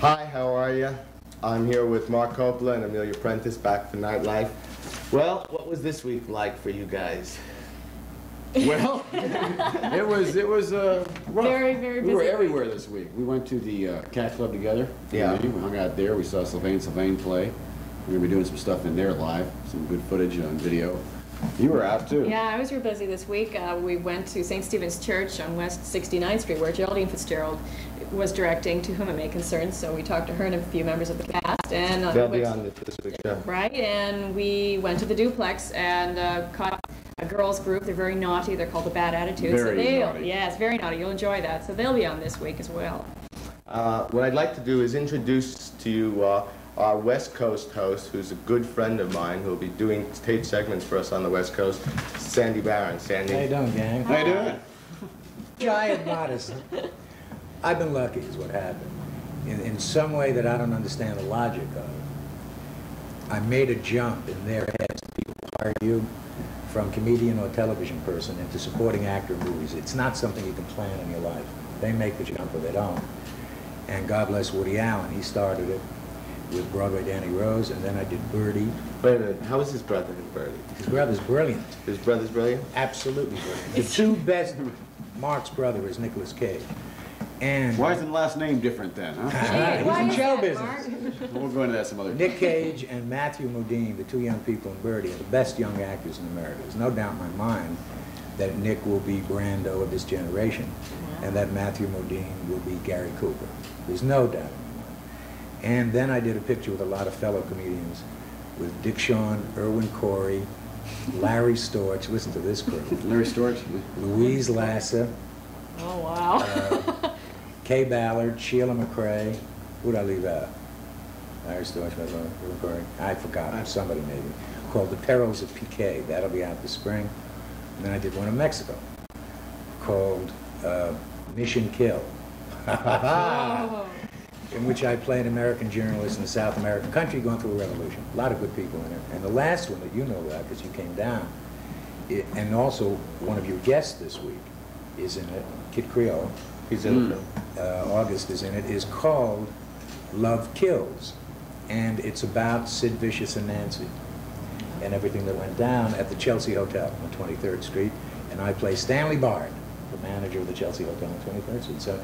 Hi, how are you? I'm here with Marc Coppola and Amelia Prentice back for Nightlife. Well, what was this week like for you guys? Well, it was it was uh, rough. Very, very We were everywhere this week. We went to the uh, Cat Club together. Yeah. We hung out there. We saw Sylvain Sylvain play. We're gonna be doing some stuff in there live, some good footage on video. You were out too. Yeah, I was real busy this week. Uh, we went to St. Stephen's Church on West 69th Street, where Geraldine Fitzgerald was directing To Whom It May Concern. So we talked to her and a few members of the cast. And uh, They'll be on the- this week's show. Right, and we went to the duplex and uh, caught a girls group. They're very naughty. They're called the Bad Attitudes. so Very they'll- naughty. Yes, very naughty. You'll enjoy that. So they'll be on this week as well. Uh, what I'd like to do is introduce to you uh, our West Coast host, who's a good friend of mine, who'll be doing tape segments for us on the West Coast, Sandy Baron. Sandy. How you doing, gang? How you doing? Giant modest. I've been lucky, is what happened. In, in some way that I don't understand the logic of. I made a jump in their heads. People hire you from comedian or television person into supporting actor in movies. It's not something you can plan in your life. They make the jump or they don't. And God bless Woody Allen. He started it with Broadway Danny Rose, and then I did Birdy. Wait a minute. How is his brother in Birdy? His brother's brilliant. His brother's brilliant? Absolutely brilliant. The two best, Marc's brother is Nicolas Cage. And Why is the last name different then? Huh? He's Why in is show business. We'll go into that some other time. Nick Cage and Matthew Modine, the two young people in Birdy, are the best young actors in America. There's no doubt in my mind that Nick will be Brando of this generation, and that Matthew Modine will be Gary Cooper. There's no doubt in. And then I did a picture with a lot of fellow comedians, with Dick Shawn, Irwin Corey, Larry Storch, listen to this crew, Larry Storch. Louise Lasser, Oh, wow. uh, Kaye Ballard, Sheila MacRae, who'd I leave out? Irwin Corey, I forgot, somebody maybe, called The Perils of PK. That'll be out this spring. And then I did one in Mexico called uh, Mission Kill. Oh. in which I play an American journalist in a South American country going through a revolution. A lot of good people in it. And the last one that you know about, because you came down, i and also one of your guests this week is in it, Kid Creole. He's in. Uh, August is in it, is called Love Kills. And it's about Sid Vicious and Nancy and everything that went down at the Chelsea Hotel on 23rd Street. And I play Stanley Bard, the manager of the Chelsea Hotel on 23rd Street. So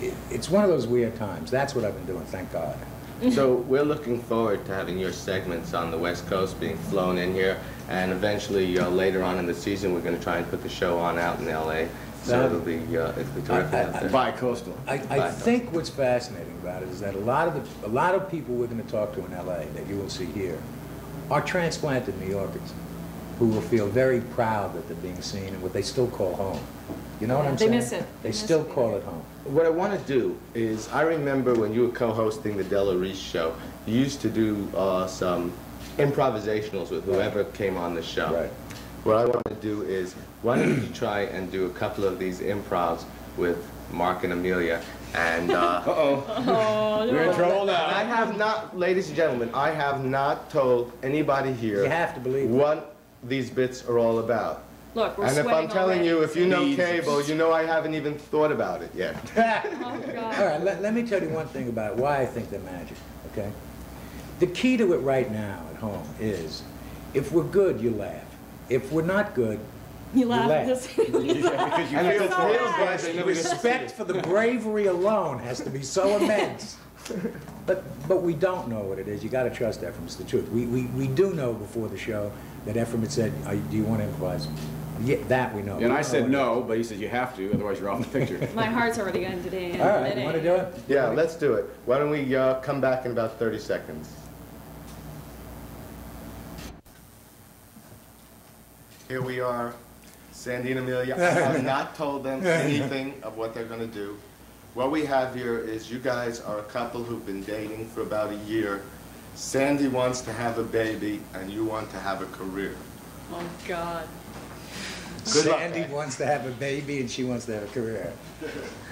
it, it's one of those weird times. That's what I've been doing, thank God. So we're looking forward to having your segments on the West Coast being flown in here, and eventually uh, later on in the season we're going to try and put the show on out in L.A. So it'll be uh, it'll be terrific I- I- out there. Bi-coastal. I, I Bye. think what's fascinating about it is that a lot of the, a lot of people we're going to talk to in LA that you will see here are transplanted New Yorkers who will feel very proud that they're being seen and what they still call home. You know what I'm they saying? miss it. They They miss still it. call it home. What I want to do is, I remember when you were co-hosting the Della Reese show, you used to do uh, some improvisationals with whoever came on the show. Right. What I want to do is, why don't you try and do a couple of these improvs with Marc and Amelia, and uh, Uh-oh. Oh, We're in trouble And I have not, ladies and gentlemen, I have not told anybody here You have to believe it. what these bits are all about. Look, we're and if I'm telling already. you, if you know Please. cable, you know I haven't even thought about it yet. Oh, God. All right, let, let me tell you one thing about why I think they're magic, okay? The key to it right now at home is, if we're good, you laugh. If we're not good, You laugh at laugh. this. because you And if feel it's for real it. bad, they never get to see respect for the bravery alone has to be so immense. But, but we don't know what it is. You got to trust Efrom. It's the truth. We, we, we do know before the show that Efrom had said, "Are you- do you want to improvise? Yeah, that we know. We And I don't said know no, but he said you have to, otherwise you're off the picture. My heart's already going today. what it is. All right, you want to do it? Yeah, let's do it. Why don't we uh, come back in about 30 seconds? Here we are, Sandy and Amelia. I have not told them anything of what they're going to do. What we have here is you guys are a couple who've been dating for about a year. Sandy wants to have a baby, and you want to have a career. Oh, God. Good luck. Sandy wants to have a baby and she wants to have a career.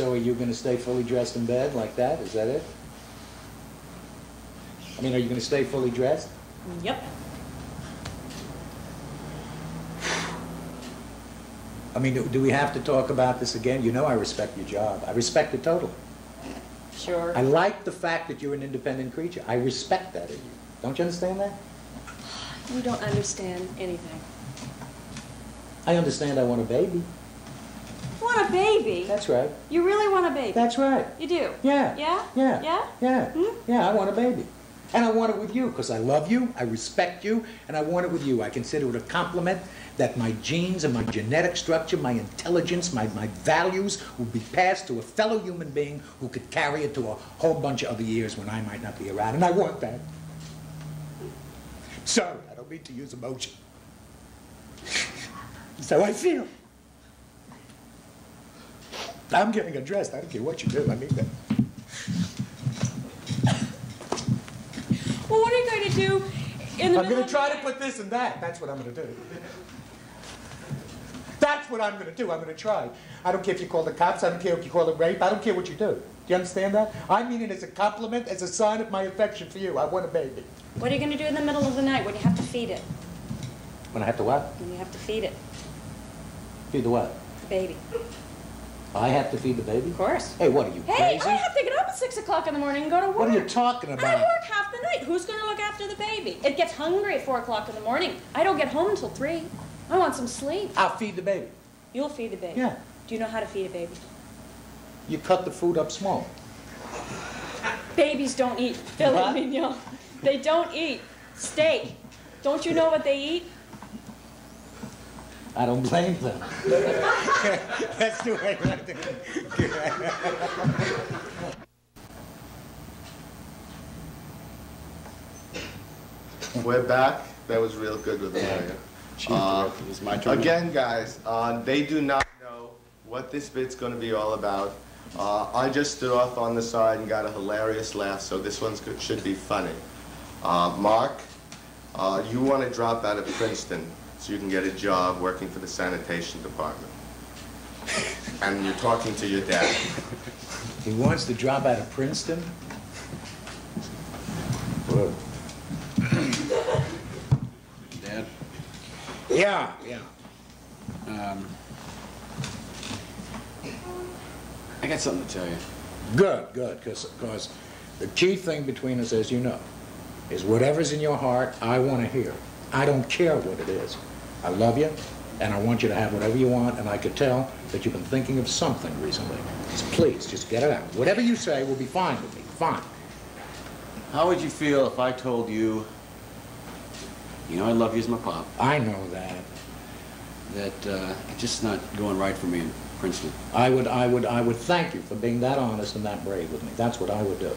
So are you going to stay fully dressed in bed like that? Is that it? I mean, are you going to stay fully dressed? Yep. I mean, do- do we have to talk about this again? You know I respect your job. I respect it totally. Sure. I like the fact that you're an independent creature. I respect that in you. Don't you understand that? You don't understand anything. I understand I want a baby. Want a baby? That's right. You really want a baby? That's right. You do? Yeah. Yeah? Yeah. Yeah? Yeah. Hmm? Yeah, I want a baby. And I want it with you because I love you, I respect you, and I want it with you. I consider it a compliment that my genes and my genetic structure, my intelligence, my, my values will be passed to a fellow human being who could carry it to a whole bunch of other years when I might not be around. And I want that. Sorry, I don't mean to use emotion. so I feel. I'm getting addressed. I don't care what you do. I mean that. Well, what are you going to do in the I'm gonna of try to put this and that. That's what I'm gonna do. That's what I'm gonna do. I'm gonna try. I don't care if you call the cops. I don't care if you call it rape. I don't care what you do. Do you understand that? I mean it as a compliment, as a sign of my affection for you. I want a baby. What are you going to do in the middle of the night when you have to feed it? When I have to what? When you have to feed it, Feed the what? the baby. I have to feed the baby? Of course. Hey, what are you, Hey, crazy? I have to get up at six o'clock in the morning and go to work. What are you talking about? I work half the night. Who's going to look after the baby? It gets hungry at four o'clock in the morning. I don't get home until three. I want some sleep. I'll feed the baby. You'll feed the baby. Yeah. Do you know how to feed a baby? You cut the food up small. Babies don't eat filet mignon. They don't eat steak. Don't you know what they eat? I don't blame them. That's the way I do We're back. That was real good with the mayor. Chief Uh, my turn. Again, guys, uh, they do not know what this bit's gonna be all about. Uh, I just stood off on the side and got a hilarious laugh, so this one should be funny. Uh, Marc, uh, you want to drop out of Princeton so you can get a job working for the sanitation department. And you're talking to your dad. He wants to drop out of Princeton? Whoa. Dad, Yeah, yeah. um, I got something to tell you. Good, good, because the key thing between us, as you know, is whatever's in your heart, I want to hear. I don't care what it is. I love you, and I want you to have whatever you want, and I could tell that you've been thinking of something recently. Just please, just get it out. Whatever you say will be fine with me, fine. How would you feel if I told you, you know I love you as my pop, I know that. that uh, it's just not going right for me in Princeton? I would, I would, I would thank you for being that honest and that brave with me. That's what I would do.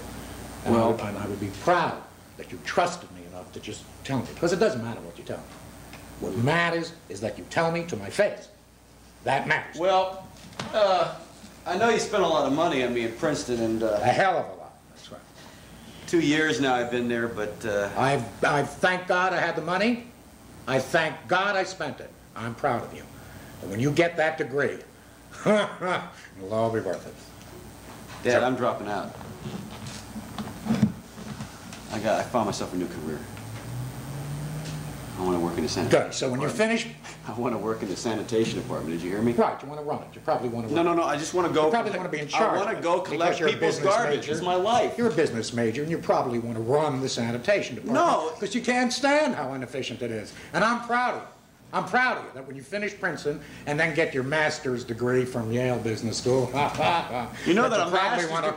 And I Well- would, and I would be proud that you trusted me enough to just tell me, because it doesn't matter what you tell me. What matters is that you tell me to my face. That matters. Well, uh, I know you spent a lot of money on me in Princeton, and A uh, hell of a lot, that's right. two years now I've been there, but uh, I've, I thank God I had the money. I thank God I spent it. I'm proud of you. And when you get that degree, it'll all be worth it. Dad, I'm dropping out. I got, I found myself a new career. I want to work in the sanitation. Good, so when you're finished, I want to work in the sanitation department. Did you hear me? right, you want to run it. You probably want to No, run no, no. I just want to go. You probably want to be in charge. I want to go collect people's business garbage. major. It's my life. You're a business major, and you probably want to run the sanitation department. No. Because you can't stand how inefficient it is. And I'm proud of you. I'm proud of you that when you finish Princeton and then get your master's degree from Yale Business School, You know that you a probably want to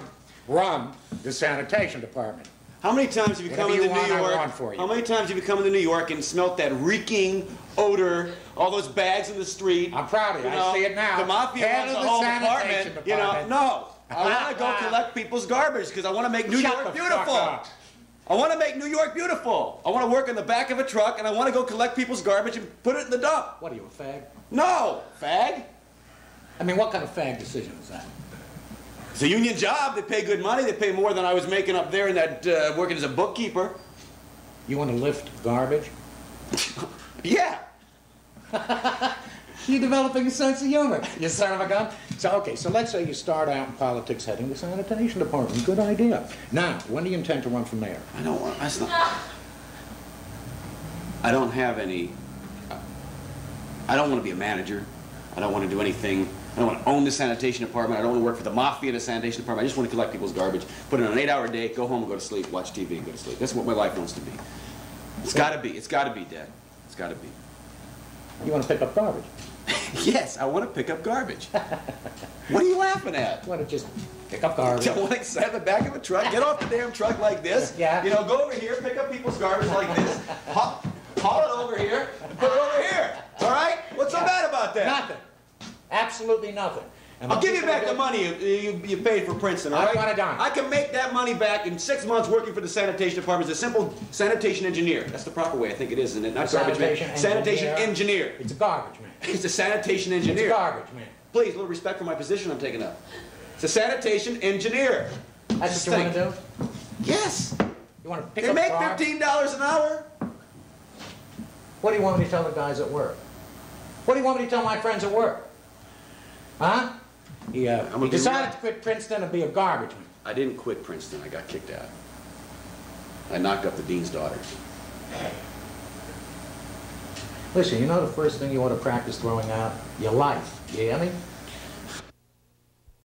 run the sanitation department. How many times have you Whatever come you into want, New I York? for you. How many times have you come into New York and smelt that reeking odor, all those bags in the street? I'm proud of you. I know, see it now. The mafia Head runs of the the whole sanitation department. You know, no. I want to go collect people's garbage because I want to make New Shut York beautiful. I want to make New York beautiful. I want to work in the back of a truck and I want to go collect people's garbage and put it in the dump. What are you, a fag? No, fag. I mean, what kind of fag decision is that? It's a union job. They pay good money. They pay more than I was making up there in that uh, working as a bookkeeper. You want to lift garbage? Yeah. You're developing a sense of humor, you son of a gun. So, okay, so let's say you start out in politics heading the sanitation department. Good idea. Now, when do you intend to run for mayor? I don't want. That's not. I don't have any. I don't want to be a manager. I don't want to do anything. I don't want to own the sanitation department. I don't want to work for the mafia in the sanitation department. I just want to collect people's garbage, put it on an eight-hour day, go home and go to sleep, watch TV and go to sleep. That's what my life wants to be. It's got to be. It's got to be, Dad. It's got to be. You want to pick up garbage? yes, I want to pick up garbage. what are you laughing at? You want to just pick up garbage? I want to sit in the back of a truck, get off the damn truck like this. Yeah. You know, go over here, pick up people's garbage like this, haul, haul it over here, and put it over here. All right? What's so Yeah. bad about that? Nothing. Absolutely nothing. And I'll give you back the money you, you, you paid for Princeton, all I right? want it done. I can make that money back in six months working for the sanitation department as a simple sanitation engineer. That's the proper way, I think it is, isn't it? Not A garbage man. sanitation Sanitation engineer. engineer. It's a garbage man. It's a sanitation engineer. It's a garbage man. Please, a little respect for my position I'm taking up. It's a sanitation engineer. That's Just what you want to do? Yes. You want to pick They up make garbage? fifteen dollars an hour. What do you want me to tell the guys at work? What do you want me to tell my friends at work? Huh? He, uh, I'm he decided real- to quit Princeton and be a garbage man. I didn't quit Princeton. I got kicked out. I knocked up the dean's daughter. Listen, you know the first thing you want to practice throwing out? Your life. You hear me?